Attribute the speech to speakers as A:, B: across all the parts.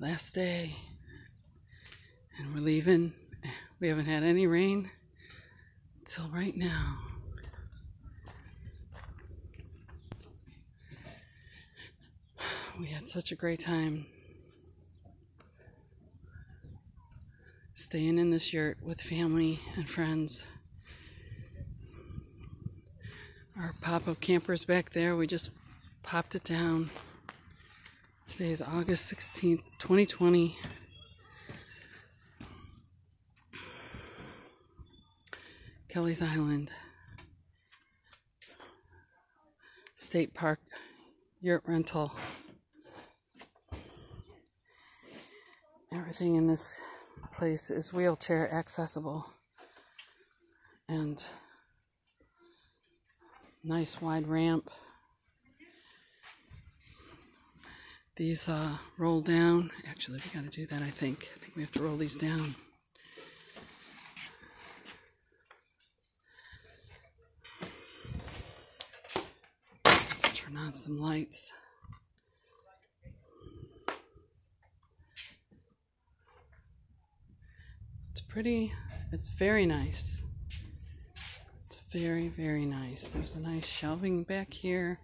A: Last day. And we're leaving. We haven't had any rain until right now. We had such a great time staying in this yurt with family and friends. Our pop up camper's back there. We just popped it down. Today is August 16th, 2020. Kelly's Island State Park Yurt Rental. Everything in this place is wheelchair accessible and nice wide ramp. These uh, roll down. Actually, we got to do that, I think. I think we have to roll these down. Let's turn on some lights. It's pretty, it's very nice. It's very, very nice. There's a nice shelving back here.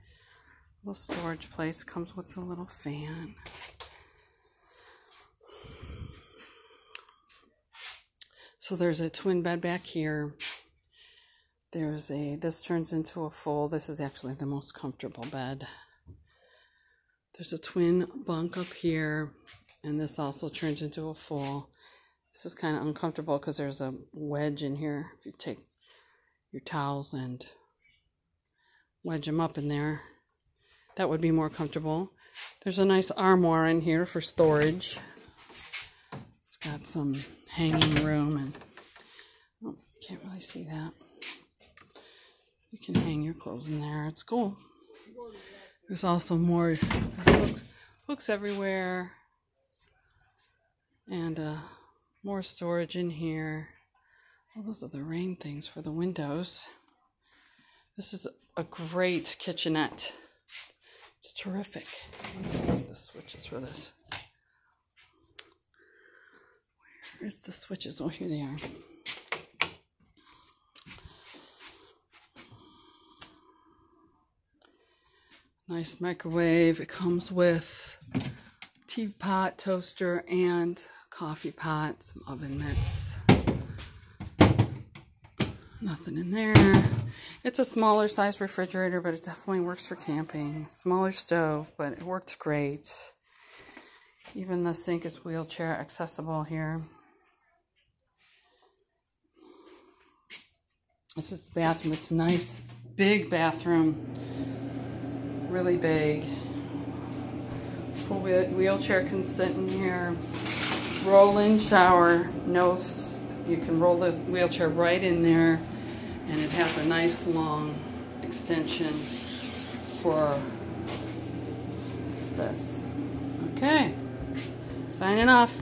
A: Little storage place comes with a little fan. So there's a twin bed back here. There's a, this turns into a full, this is actually the most comfortable bed. There's a twin bunk up here, and this also turns into a full. This is kind of uncomfortable because there's a wedge in here. If you take your towels and wedge them up in there, that would be more comfortable. There's a nice armoire in here for storage. It's got some hanging room and oh, can't really see that. You can hang your clothes in there. It's cool. There's also more there's hooks, hooks everywhere. And uh, more storage in here. Oh, those are the rain things for the windows. This is a great kitchenette. It's terrific. Where's the switches for this? Where's the switches? Oh, here they are. Nice microwave. It comes with teapot, toaster, and coffee pot, some oven mitts. Nothing in there. It's a smaller size refrigerator, but it definitely works for camping. Smaller stove, but it works great. Even the sink is wheelchair accessible here. This is the bathroom. It's nice, big bathroom. Really big. Full wheelchair can sit in here. Roll-in shower. No, you can roll the wheelchair right in there and it has a nice long extension for this. Okay, signing off.